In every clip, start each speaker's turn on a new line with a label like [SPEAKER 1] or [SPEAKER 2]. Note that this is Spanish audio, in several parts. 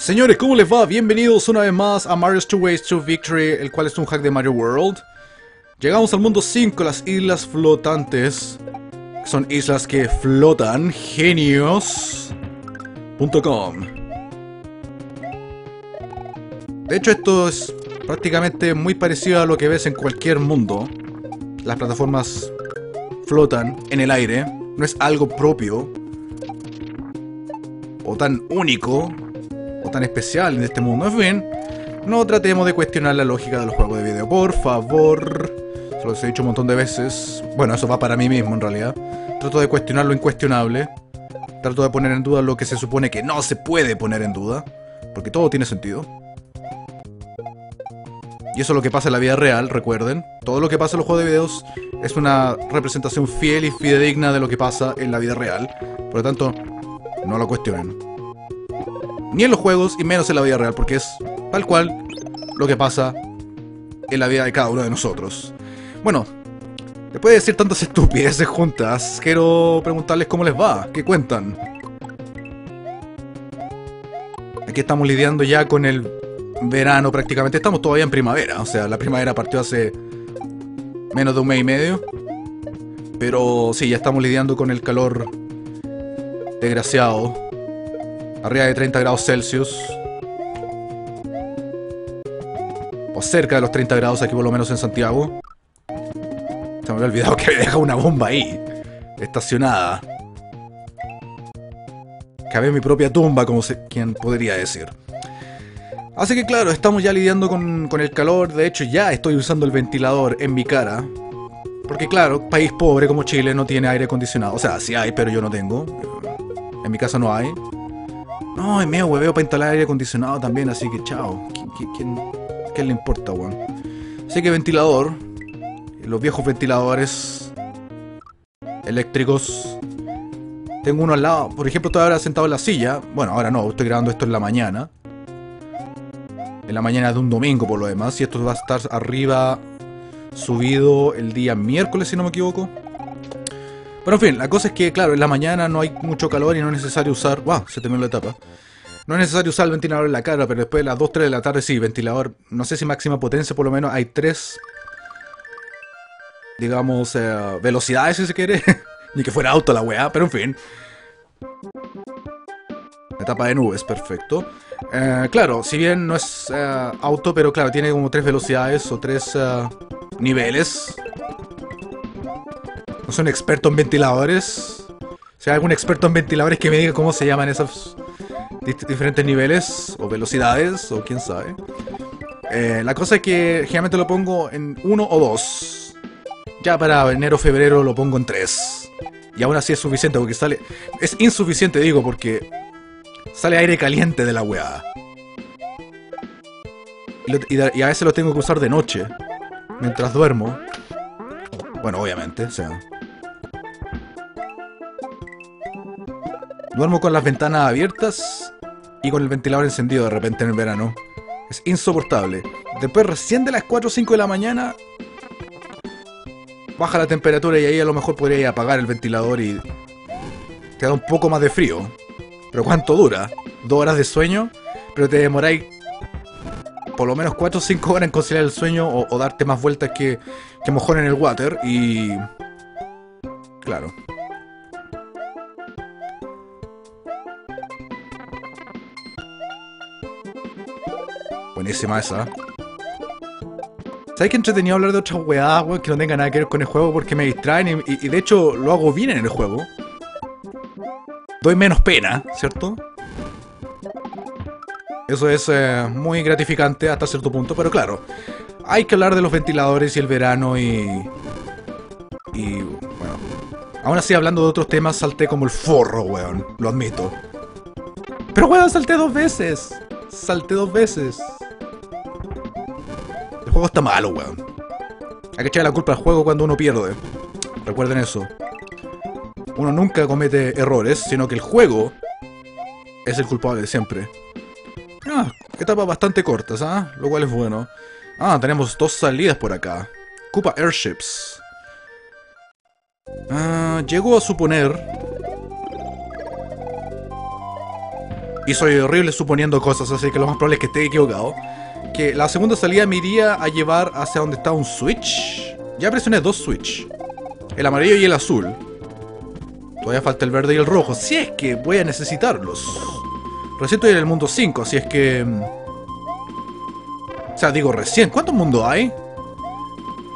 [SPEAKER 1] Señores, ¿cómo les va? Bienvenidos una vez más a Mario's Two Ways to Victory, el cual es un hack de Mario World. Llegamos al mundo 5, las islas flotantes. Son islas que flotan. Genios.com De hecho, esto es prácticamente muy parecido a lo que ves en cualquier mundo. Las plataformas flotan en el aire. No es algo propio. O tan único tan especial en este mundo. En fin, no tratemos de cuestionar la lógica de los juegos de video. Por favor. Se los he dicho un montón de veces. Bueno, eso va para mí mismo en realidad. Trato de cuestionar lo incuestionable. Trato de poner en duda lo que se supone que no se puede poner en duda. Porque todo tiene sentido. Y eso es lo que pasa en la vida real, recuerden. Todo lo que pasa en los juegos de videos es una representación fiel y fidedigna de lo que pasa en la vida real. Por lo tanto, no lo cuestionen. Ni en los juegos y menos en la vida real, porque es tal cual lo que pasa en la vida de cada uno de nosotros. Bueno, después de decir tantas estupideces juntas, quiero preguntarles cómo les va, qué cuentan. Aquí estamos lidiando ya con el verano prácticamente, estamos todavía en primavera, o sea, la primavera partió hace menos de un mes y medio. Pero sí, ya estamos lidiando con el calor desgraciado Arriba de 30 grados Celsius. O cerca de los 30 grados aquí por lo menos en Santiago. Se me había olvidado que había dejado una bomba ahí. Estacionada. Cabe mi propia tumba, como se, quien podría decir. Así que claro, estamos ya lidiando con, con el calor. De hecho, ya estoy usando el ventilador en mi cara. Porque claro, país pobre como Chile no tiene aire acondicionado. O sea, sí hay, pero yo no tengo. En mi casa no hay. No, es medio hueveo para instalar aire acondicionado también, así que chao. ¿Quién, le importa, weón? Así que ventilador. Los viejos ventiladores eléctricos. Tengo uno al lado. Por ejemplo, estoy ahora sentado en la silla. Bueno, ahora no, estoy grabando esto en la mañana. En la mañana de un domingo, por lo demás. Y esto va a estar arriba subido el día miércoles, si no me equivoco. Pero en fin, la cosa es que, claro, en la mañana no hay mucho calor y no es necesario usar... ¡Wow! Se terminó la etapa. No es necesario usar el ventilador en la cara, pero después de las 2, 3 de la tarde sí, ventilador, no sé si máxima potencia, por lo menos hay 3, digamos, eh, velocidades si se quiere. Ni que fuera auto la weá, pero en fin. Etapa de nubes, perfecto. Eh, claro, si bien no es eh, auto, pero claro, tiene como 3 velocidades o 3 niveles no soy un experto en ventiladores. Si hay algún experto en ventiladores que me diga cómo se llaman esos diferentes niveles o velocidades o quién sabe. Eh, la cosa es que generalmente lo pongo en uno o dos. Ya para enero febrero lo pongo en tres. Y aún así es suficiente porque sale... Es insuficiente digo porque sale aire caliente de la weá. Y, a veces lo tengo que usar de noche. Mientras duermo. Bueno, obviamente, o sea... Duermo con las ventanas abiertas y con el ventilador encendido de repente en el verano. Es insoportable. Después recién de las 4 o 5 de la mañana baja la temperatura y ahí a lo mejor podría apagar el ventilador y te da un poco más de frío. Pero ¿cuánto dura? ¿Dos horas de sueño? Pero te demoráis por lo menos 4 o 5 horas en conciliar el sueño o, darte más vueltas que, que mojón en el water y... Claro. Buenísima esa. ¿Sabes qué entretenido hablar de otras weá, weón, que no tengan nada que ver con el juego porque me distraen y, de hecho lo hago bien en el juego? Doy menos pena, ¿cierto? Eso es eh, muy gratificante hasta cierto punto, pero claro, hay que hablar de los ventiladores y el verano y... Y bueno, aún así hablando de otros temas salté como el forro, weón, lo admito. Pero weón, salté dos veces. Salté dos veces. Juego está malo, weón. Hay que echarle la culpa al juego cuando uno pierde. Recuerden eso. Uno nunca comete errores, sino que el juego es el culpable siempre. Ah, etapas bastante cortas, ¿ah? Lo cual es bueno. Ah, tenemos dos salidas por acá. Cupa Airships. Ah, llego a suponer... y soy horrible suponiendo cosas, así que lo más probable es que esté equivocado, que la segunda salida me iría a llevar hacia donde está un switch. Ya presioné dos switch, el amarillo y el azul. Todavía falta el verde y el rojo, si es que voy a necesitarlos. Recién estoy en el mundo 5, así es que... Mm, o sea, digo recién, ¿cuántos mundos hay?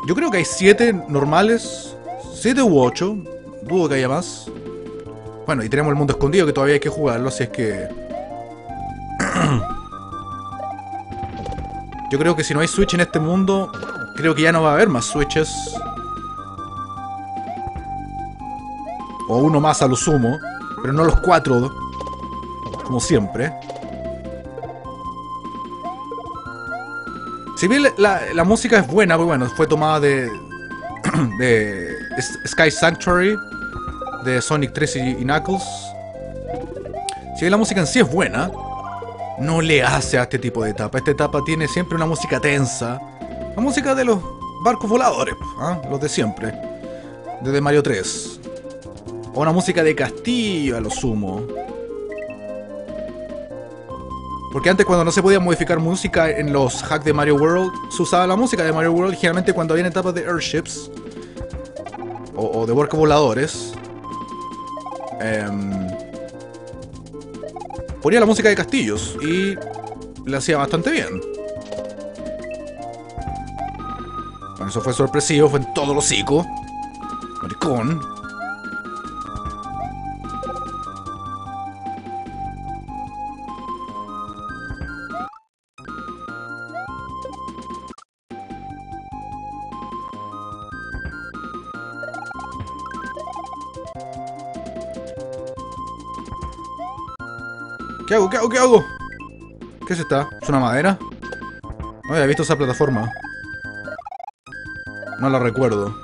[SPEAKER 1] Yo creo que hay 7 normales, 7 u 8, dudo que haya más. Bueno, y tenemos el mundo escondido que todavía hay que jugarlo, así es que... Yo creo que si no hay Switch en este mundo, creo que ya no va a haber más Switches. O uno más a lo sumo, pero no los cuatro, como siempre. Si bien la, música es buena, pues bueno, fue tomada de, de Sky Sanctuary, de Sonic 3 y, Knuckles. Si bien la música en sí es buena, no le hace a este tipo de etapa. Esta etapa tiene siempre una música tensa. La música de los barcos voladores, ¿ah? los de siempre. Desde Mario 3. O una música de castillo a lo sumo. Porque antes cuando no se podía modificar música en los hacks de Mario World, se usaba la música de Mario World generalmente cuando había etapas de airships. O, de barcos voladores. Em, ponía la música de castillos y le hacía bastante bien. Bueno, eso fue sorpresivo, fue en todo lo hocico. Maricón. ¿Qué hago? ¿Qué hago? ¿Qué hago? ¿Qué es esta? ¿Es una madera? No había visto esa plataforma. No la recuerdo.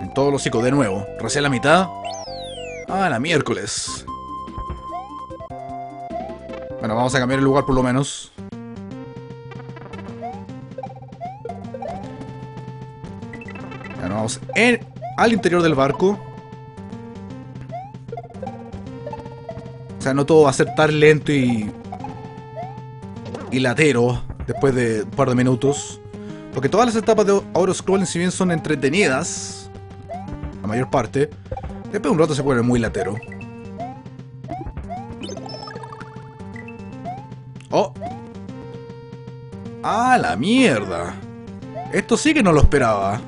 [SPEAKER 1] En todos los hocico, de nuevo. Recién la mitad. Ah, la miércoles. Bueno, vamos a cambiar el lugar por lo menos. Bueno, vamos en, al interior del barco. Sea, no todo va a ser tan lento y. y latero después de un par de minutos. Porque todas las etapas de Auto Scrolling, si bien son entretenidas, la mayor parte, después de un rato se pone muy latero. ¡Oh! ¡Ah, la mierda! Esto sí que no lo esperaba.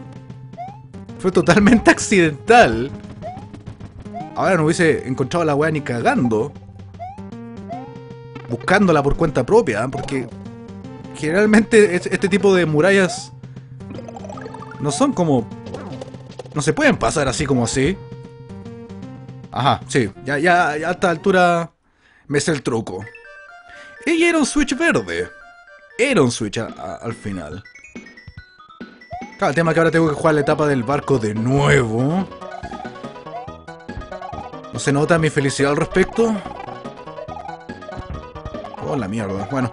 [SPEAKER 1] Fue totalmente accidental. Ahora no hubiese encontrado la weá ni cagando buscándola por cuenta propia, ¿eh? porque generalmente este tipo de murallas no son como... No se pueden pasar así como así. Ajá, sí, ya, ya, a esta altura me sé el truco. Y era un switch verde. Era un switch al final. Claro, el tema es que ahora tengo que jugar la etapa del barco de nuevo. ¿No se nota mi felicidad al respecto? Oh, la mierda. Bueno.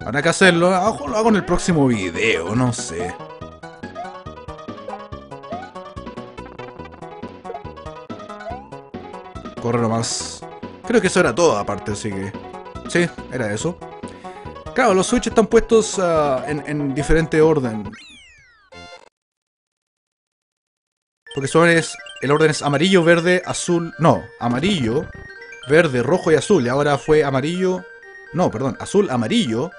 [SPEAKER 1] Habrá que hacerlo. lo hago en el próximo video, no sé. Corre nomás. Creo que eso era todo aparte, así que... Sí, era eso. Claro, los switches están puestos ah, en, en, diferente orden. Porque son es, el orden es amarillo, verde, azul... No, amarillo, verde, rojo y azul. Y ahora fue amarillo, no, perdón, azul, amarillo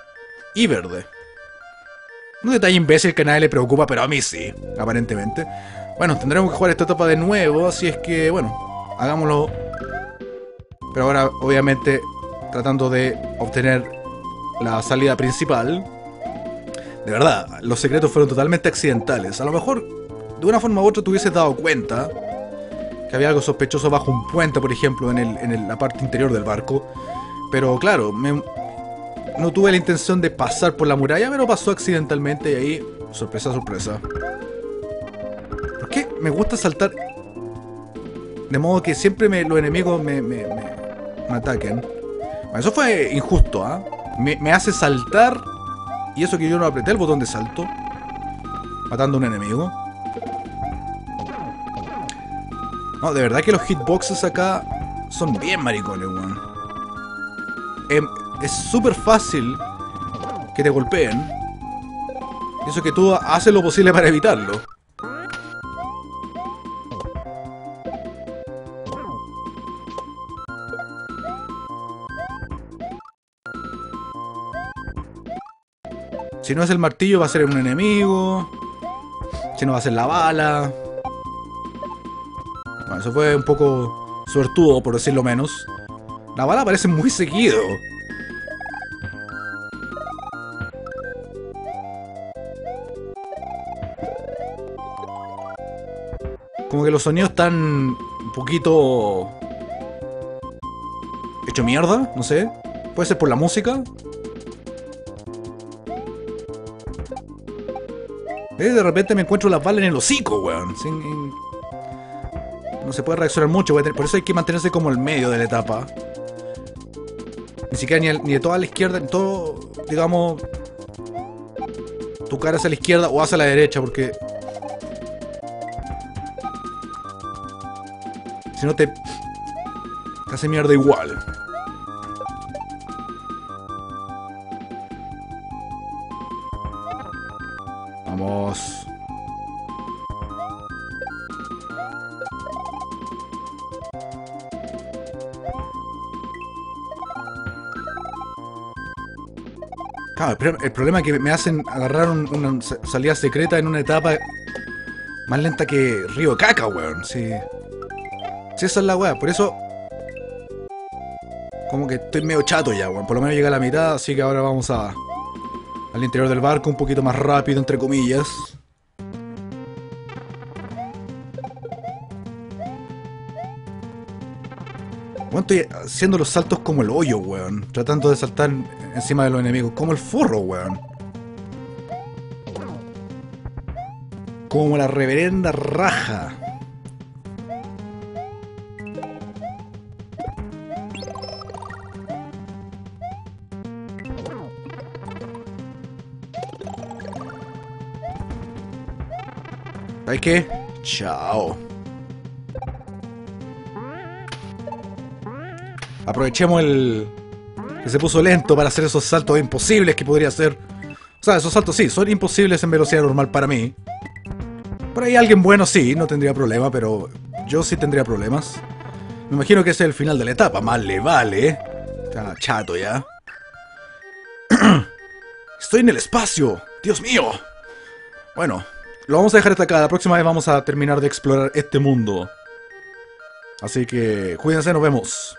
[SPEAKER 1] y verde. Un detalle imbécil que a nadie le preocupa, pero a mí sí, aparentemente. Bueno, tendremos que jugar esta etapa de nuevo, así es que, bueno, hagámoslo. Pero ahora, obviamente, tratando de obtener la salida principal. De verdad, los secretos fueron totalmente accidentales. A lo mejor, de una forma u otra, te hubieses dado cuenta que había algo sospechoso bajo un puente, por ejemplo, en, el, en la parte interior del barco. Pero claro, no tuve la intención de pasar por la muralla, pero pasó accidentalmente y ahí, sorpresa, sorpresa. ¿Por qué me gusta saltar? De modo que siempre los enemigos me, me, ataquen. eso fue injusto, ¿ah? Me, hace saltar y eso que yo no apreté el botón de salto. Matando a un enemigo. No, de verdad que los hitboxes acá son bien maricones, weón. Em, es súper fácil que te golpeen. Eso que tú haces lo posible para evitarlo. Si no es el martillo va a ser un enemigo. Si no va a ser la bala. Bueno, eso fue un poco suertudo, por decirlo menos. La bala aparece muy seguido. Como que los sonidos están un poquito... Hecho mierda, no sé. Puede ser por la música. Eh, de repente me encuentro las balas en el hocico, weón. Sin- No se puede reaccionar mucho, weón. por eso hay que mantenerse como el medio de la etapa. Ni siquiera ni, ni de toda la izquierda, ni todo, digamos, tu cara hacia la izquierda o hacia la derecha, porque si no te, te hace mierda igual. Claro, el pro- el problema es que me hacen agarrar un- una sa- salida secreta en una etapa más lenta que Río Caca, weón. Sí. Sí, esa es la weá. Por eso. Como que estoy medio chato ya, weón. Por lo menos llega a la mitad, así que ahora vamos a. Al interior del barco, un poquito más rápido, entre comillas. Weón, estoy haciendo los saltos como el hoyo, weón. Tratando de saltar encima de los enemigos. Como el forro, weón. Como la reverenda raja. ¿Sabes qué? Chao. Aprovechemos el... Que se puso lento para hacer esos saltos imposibles que podría hacer. O sea, esos saltos sí, son imposibles en velocidad normal para mí. Por ahí alguien bueno sí, no tendría problema, pero yo sí tendría problemas. Me imagino que es el final de la etapa, más le vale. Está chato ya. Estoy en el espacio, Dios mío. Bueno, lo vamos a dejar hasta acá. La próxima vez vamos a terminar de explorar este mundo. Así que cuídense, nos vemos.